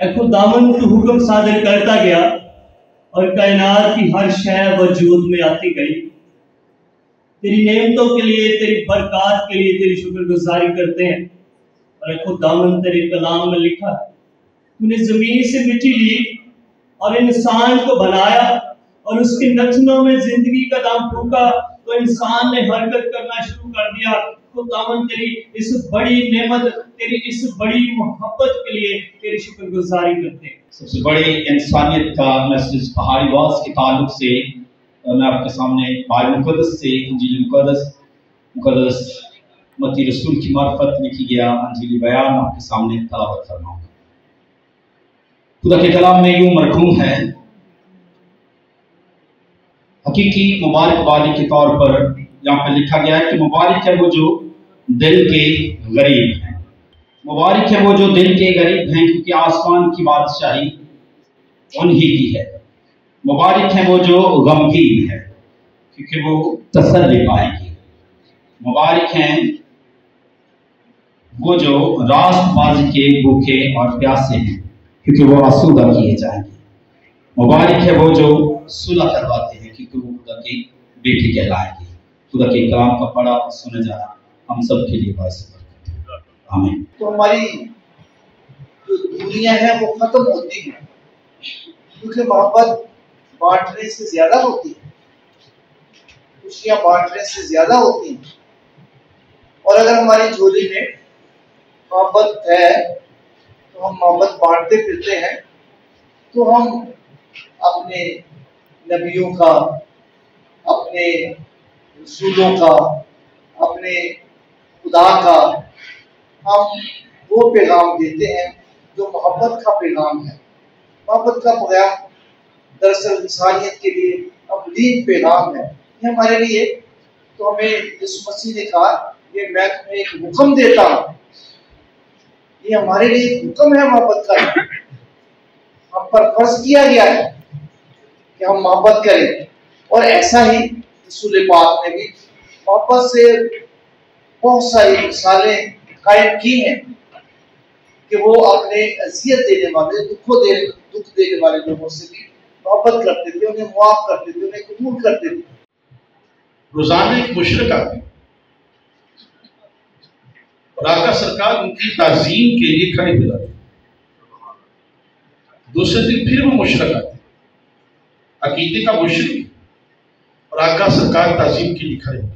اے خداون تو حکم صادر کرتا گیا اور کائنات کی ہر شے وجود میں آتی گئی۔ تیری نعمتوں کے لیے، تیری برکات کے لیے تیری شکر گزاری کرتے ہیں۔ اور اے خداون تیرے کلام میں لکھا ہے۔ تو نے زمین سے مٹی لی اور انسان کو بنایا اور اس کے نتنوں میں زندگی کا دام پھونکا۔ تو انسان نے حرکت کرنا شروع کر دیا۔ خداون تیری اس بڑی نعمت، تیری اس بڑی محبت کے لیے تیری شکر گزاری کرتے ہیں۔ سب سے بڑی انسانیت کا میسج پہاڑی واس کے تعلق سے، میں آپ کے سامنے بائبل مقدس سے انجیل مقدس مقدس متی رسول کی معرفت لکھی گیا، انجیلی بیان آپ کے سامنے تلاوت فرماؤں گا۔ خدا کے کلام میں یوں مرکوم ہے، حقیقی مبارک بادی کے طور پر یہاں پہ لکھا گیا ہے کہ مبارک ہے وہ جو دل کے غریب ہیں۔ مبارک ہے وہ جو دل کے غریب ہیں، کیونکہ آسمان کی بادشاہی انہی کی ہے۔ مبارک ہے وہ جو غمگین ہے، کیونکہ وہ تسلی پائے گی۔ مبارک ہیں وہ جو راست بازی کے بھوکے اور پیاسے ہیں، کیونکہ وہ آسودہ کیے جائیں گے۔ مبارک ہے وہ جو صلح کرواتے ہیں، کیونکہ وہ خدا کی بیٹی کہلائیں گے۔ خدا کے کلام کا پڑھا اور سنے جانا ہم سب کے لیے باعث آمین۔ تو ہماری جو دنیا ہے وہ ختم ہوتی ہے کیونکہ محبت بانٹنے سے زیادہ ہوتی ہے۔ خوشیاں بانٹنے سے زیادہ ہوتی ہیں۔ اور اگر ہماری جھولی میں محبت ہے تو ہم محبت بانٹتے پھرتے ہیں۔ تو ہم اپنے نبیوں کا، اپنے رسولوں کا، اپنے خدا کا ہم وہ پیغام دیتے ہیں جو محبت کا پیغام ہے۔ محبت کا پیغام دراصل انسانیت کے لیے ابلین پیغام ہے۔ یہ ہمارے لیے تو ہمیں یسوع مسیح نے کہا، یہ میں تمہیں ایک حکم دیتا ہوں۔ یہ ہمارے لیے ایک حکم ہے محبت کا۔ ہم پر فرض کیا گیا ہے کہ ہم محبت کریں۔ اور ایسا ہی رسول پاک نے بھی محبت سے بہت ساری مثالیں قائم کی ہیں کہ وہ اپنے اذیت دینے والے، دکھوں دینے دکھ دینے والے لوگوں سے بھی محبت کرتے تھے، انہیں معاف کرتے تھے، انہیں قبول کرتے تھے۔ روزانہ ایک مشرق آتے اور آقا سرکار ان کی تعظیم کے لیے کھڑے ہو جاتے دوسرے دن پھر وہ مشرق آتے عقیدے کا مشرق اور آقا سرکار تعظیم کے لیے کھڑے ہو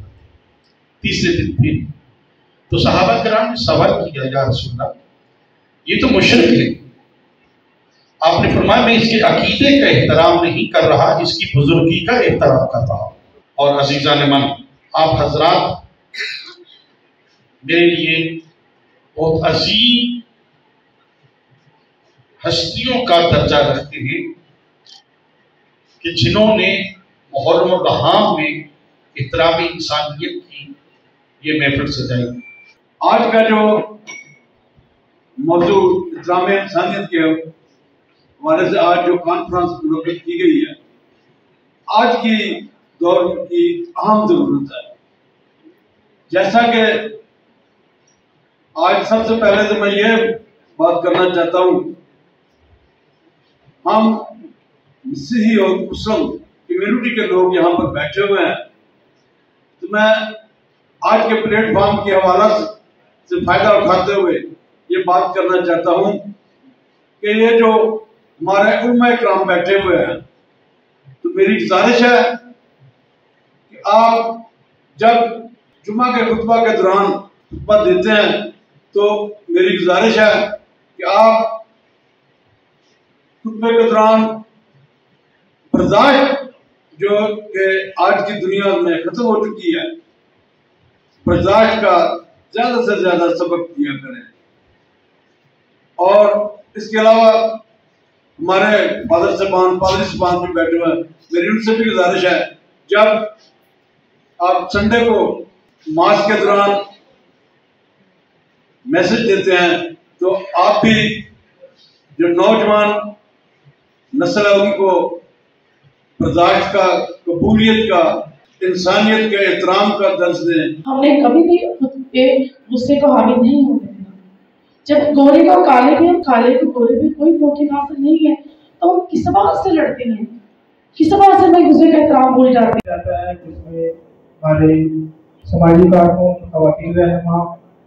تیسرے دن پھر تو صحابہ کرام نے سوال کیا، یا رسول اللہ، یہ تو مشرق ہے۔ آپ نے فرمایا، میں اس کے عقیدے کا احترام نہیں کر رہا، اس کی بزرگی کا احترام کر رہا اور عزیزان من، آپ حضرات میرے لیے بہت عظیم ہستیوں کا درجہ رکھتے ہیں کہ جنہوں نے محرم الرحام میں احترام انسانیت کی یہ محفل سجائی آج کا جو موضوع احترام انسانیت کے ہمارے سے آج جو کانفرنس منعقد کی گئی ہے، آج کی دور کی اہم ضرورت ہے۔ جیسا کہ آج سب سے پہلے تو میں یہ بات کرنا چاہتا ہوں، ہم مسیحی اور مسلم کمیونٹی کے لوگ یہاں پر بیٹھے ہوئے ہیں۔ تو میں آج کے پلیٹ فارم کے حوالہ سے فائدہ اٹھاتے ہوئے یہ بات کرنا چاہتا ہوں کہ یہ جو ہمارے علماء کرام بیٹھے ہوئے ہیں، تو میری گزارش ہے کہ آپ جب جمعہ کے خطبہ کے دوران خطبہ دیتے ہیں، تو میری گزارش ہے کہ آپ خطبے کے دوران برداشت جو کہ آج کی دنیا میں ختم ہو چکی ہے، برداشت کا زیادہ سے زیادہ سبق دیا کریں۔ اور اس کے علاوہ ہمارے فادر صاحبان پادری صاحبان بھی بیٹھے ہوئے ہیں۔ میری ان سے بھی گزارش ہے، جب آپ سنڈے کو ماس کے دوران میسج دیتے ہیں، تو آپ بھی جو نوجوان نسل ہے، ان کو برداشت کا قبولیت کا انسانیت کا احترام کا درس دیں۔ ہم نے کبھی بھی خود پہ غصے کو حاوی نہیں ہونے دینا۔ جب گورے کو کالے بھی اور کالے کو گورے بھی کوئی موقع حاصل نہیں ہے تو ہم کس بات سے لڑتے ہیں؟ کس بات سے میں دوسرے کا احترام بھول جاتے ہیں؟ جاتا ہے جس میں ہمارے سماجی کارکن خواتین رہنما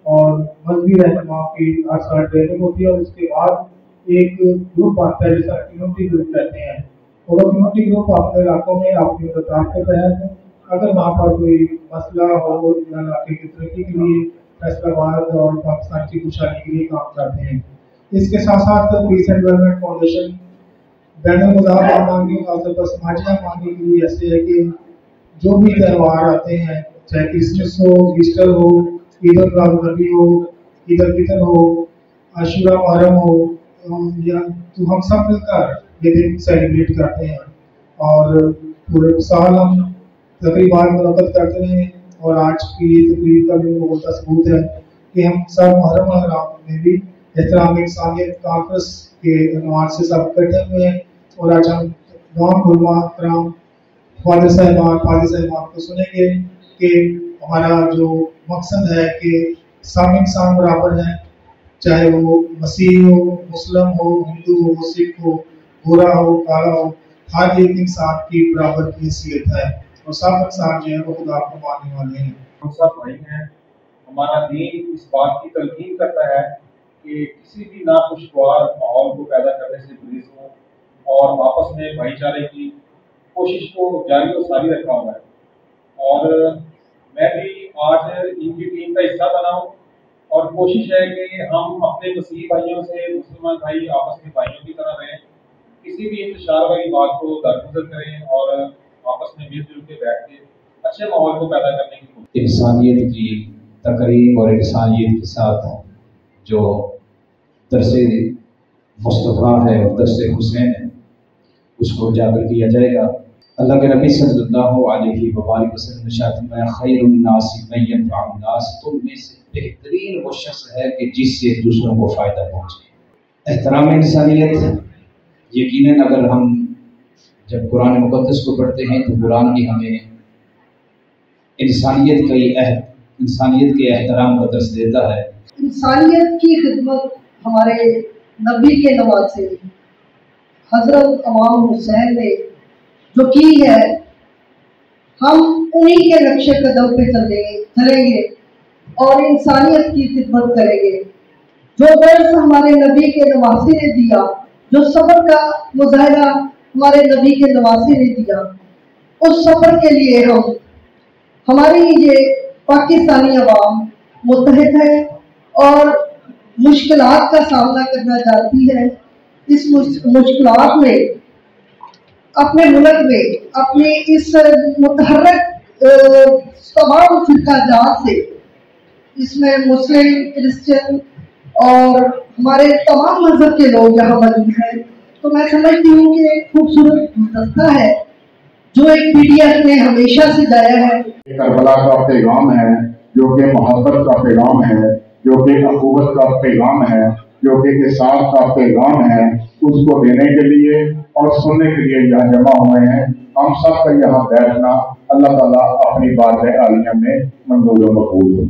اور مذہبی رہنما کی ہر سال ٹریننگ ہوتی ہے اور اس کے بعد ایک گروپ آتا ہے جیسا کمیونٹی گروپ کہتے ہیں۔ اور وہ کمیونٹی گروپ اپنے علاقوں میں اپنی مدد کے تحت اگر وہاں پر کوئی مسئلہ ہو یا علاقے کی ترقی کے لیے فیصلہ آباد اور پاکستان کی خوشحالی کے لیے کام کرتے ہیں۔ اس کے ساتھ ساتھ پیس اینڈ ڈیولپمنٹ فاؤنڈیشن بین المذہب مانگی خاص طور پر سماجی مانگی کے لیے ایسے ہے کہ جو بھی تہوار آتے ہیں، چاہے کرسمس ہو ایسٹر ہو، عید الغبی ہو، عید الفطر ہو، عاشورہ محرم ہو، یا تو ہم سب مل کر یہ دن سیلیبریٹ کرتے ہیں۔ اور پورے سال ہم تقریبات منعقد کرتے ہیں۔ اور آج کی تقریب کا بھی بہت اچھا ثبوت ہے کہ ہم سب محرم الحرام میں بھی احترام انسانیت کانفرنس کے عنوان سے سب اکٹھے ہوئے ہیں۔ اور آج ہم تمام علماء کرام والد صاحبان والد صاحبان کو سنیں گے کہ ہمارا جو مقصد ہے کہ سب انسان برابر ہیں، چاہے وہ مسیح ہو، مسلم ہو، ہندو ہو، سکھ ہو۔ گورا ہو، کالا ہو، ہر ایک انسان کی برابر کی حیثیت ہے اور سب انسان جو ہے وہ خدا کو ماننے والے ہیں۔ ہم سب بھائی ہیں، ہمارا دین اس بات کی تلقین کرتا ہے کہ کسی بھی ناخوشگوار ماحول کو پیدا کرنے سے گریز ہوں اور آپس میں بھائی چارے کی کوشش کو جاری و ساری رکھا ہوا ہے۔ اور میں بھی آج ان کی ٹیم کا حصہ بنا ہوں اور کوشش ہے کہ ہم اپنے مسیح بھائیوں سے، مسلمان بھائی آپس میں بھائیوں کی طرح رہیں۔ کسی بھی انتشار والی بات کو درگزر کریں اور آپس میں مل جل کے بیٹھ کے اچھے ماحول کو پیدا کرنے کی انسانیت کی تقریب اور انسانیت کے ساتھ جو درس مصطفیٰ ہے اور درس حسین ہے، اس کو اجاگر کیا جائے گا۔ اللہ کے نبی صلی اللہ علیہ وآلہ وسلم شاہد میں خیر الناس من ينفع الناس، تم میں سے بہترین وہ شخص ہے کہ جس سے دوسروں کو فائدہ پہنچے۔ احترام انسانیت یقیناً اگر ہم جب قرآن مقدس کو پڑھتے ہیں تو قرآن بھی ہمیں انسانیت کا یہ عہد، انسانیت کے احترام کا درس دیتا ہے۔ انسانیت کی خدمت ہمارے نبی کے نواسے حضرت امام حسین نے جو کی ہے، ہم انہی کے نقش قدم پہ چلیں گے چلیں گے اور انسانیت کی خدمت کریں گے۔ جو درس ہمارے نبی کے نواسی نے دیا جو سفر کا مظاہرہ ہمارے نبی کے نواسی نے دیا، اس سفر کے لیے ہم، ہماری یہ پاکستانی عوام متحد ہے اور مشکلات کا سامنا کرنا چاہتی ہے۔ اس مشکلات میں، اپنے ملک میں، اپنے اس متحرک تمام فرقہ جات سے، اس میں مسلم، کرسچن اور ہمارے تمام مذہب کے لوگ یہاں موجود ہیں۔ تو میں سمجھتی ہوں کہ ایک خوبصورت گلدستہ ہے، جو ایک پی ڈی ایف نے ہمیشہ سے جایا ہے۔ کربلا کا پیغام ہے، جو کہ محبت کا پیغام ہے، جو کہ اخوت کا پیغام ہے، جو کہ احساس کا پیغام ہے، اس کو دینے کے لیے اور سننے کے لیے یہاں جمع ہوئے ہیں۔ ہم سب کا یہاں بیٹھنا اللہ تعالیٰ اپنی بات عالیہ میں منظور و مقبول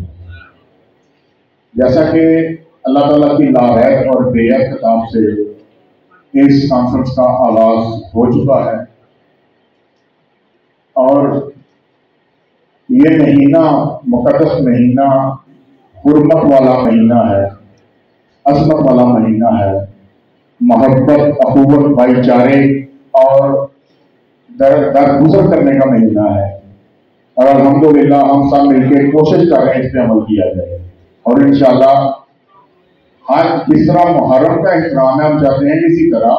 جیسا کہ اللہ تعالیٰ کی لارت اور بیعت کتاب سے اس کانفرنس کا آغاز ہو چکا ہے۔ اور یہ مہینہ مقدس مہینہ، حرمت والا مہینہ ہے، عظمت والا مہینہ ہے۔ محبت، اخوت، بھائی چارے اور در درگزر کرنے کا مہینہ ہے۔ اور الحمدللہ ہم سب مل کے کوشش کر رہے ہیں اس پہ عمل کیا جائے۔ اور انشاءاللہ ہر جس طرح محرم کا احترام ہے، ہم چاہتے ہیں اسی طرح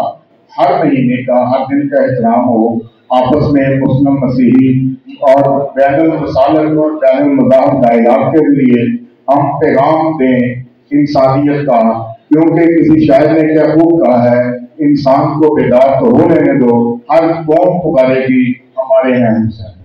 ہر مہینے کا، ہر دن کا احترام ہو، آپس میں مسلم مسیحی اور بین المسالت اور بین المذاہب ڈائلاگ کے لیے ہم پیغام دیں انسانیت کا، کیونکہ کسی شاعر نے کیا خوب کہا ہے، انسان کو بیدار تو ہو لینے دو، ہر قوم پکارے گی، ہمارے یہاں انسان